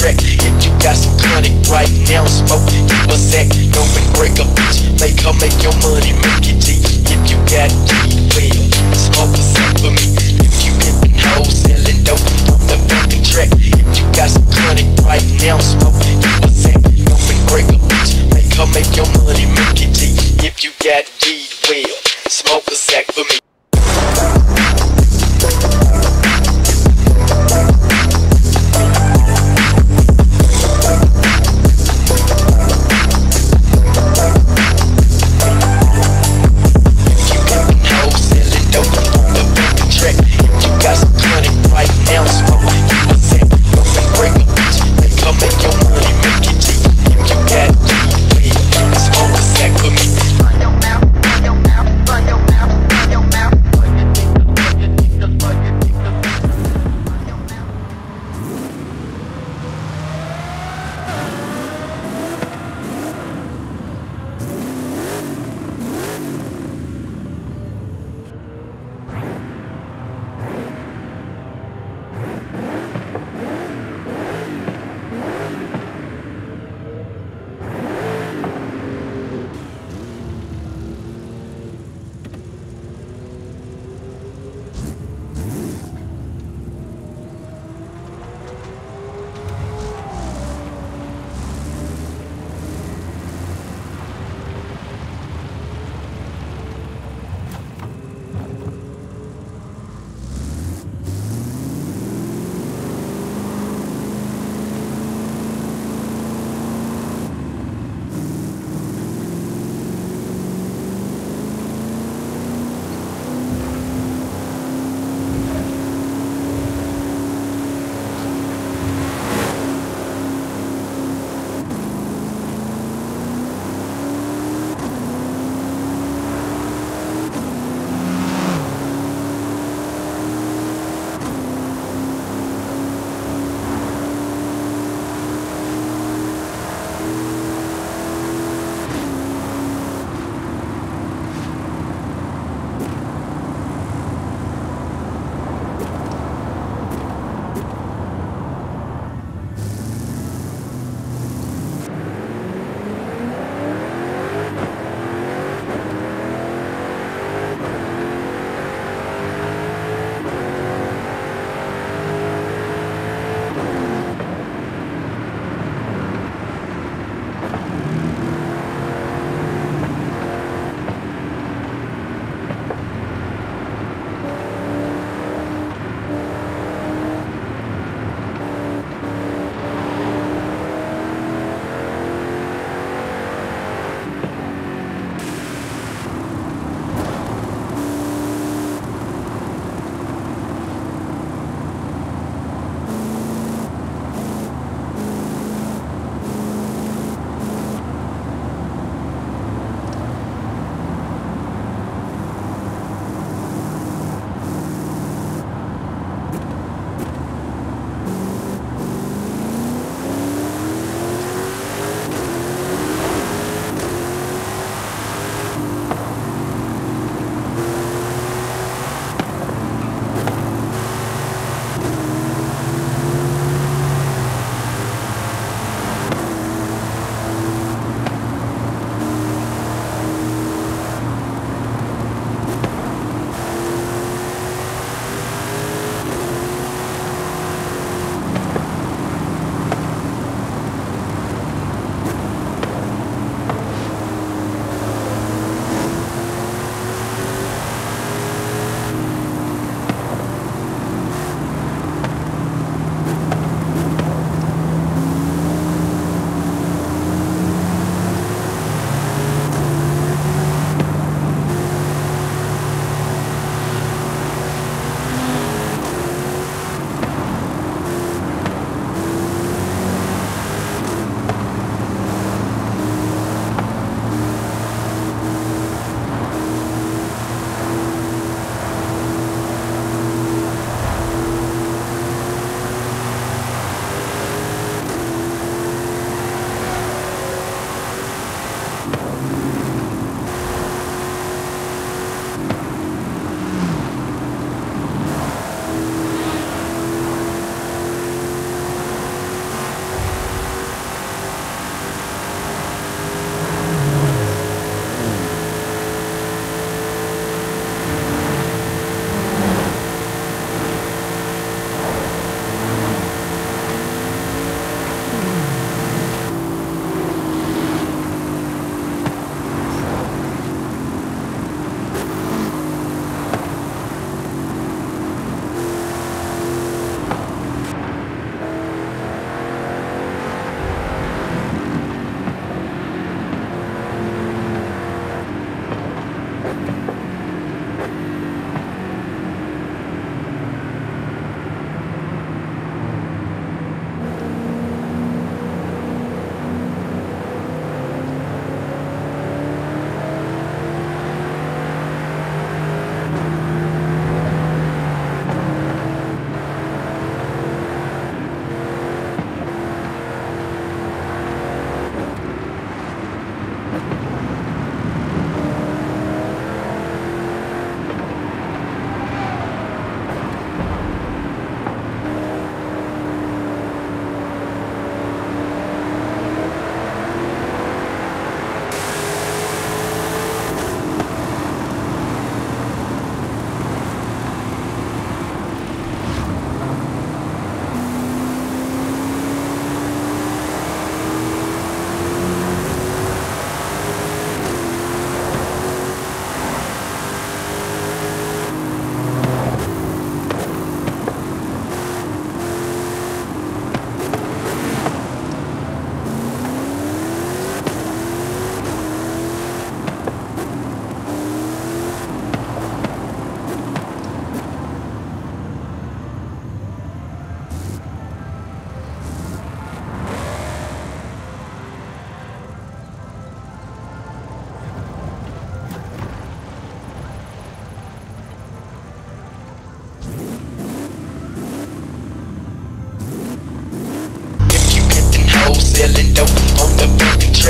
track. If you got some chronic right now, smoke you a sack. Don't make break a bitch. Make her make your money, make it G. If you got weed, well, smoke a sack for me. If you getting hoes, selling dope on the fucking track. If you got some chronic right now, smoke you a sack. Don't make break a bitch. Make her make your money, make it G. If you got weed, well, smoke a sack for me.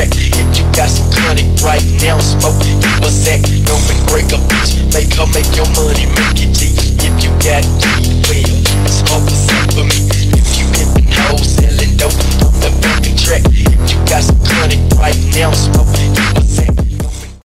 wreck If you got some chronic right now, smoke you a sack Go and break a bitch, make her make your money, make it deep. If you got weed, well, smoke a sack for me If you hitting hoes, selling dope, on the fucking track If you got some chronic right now, smoke you a sack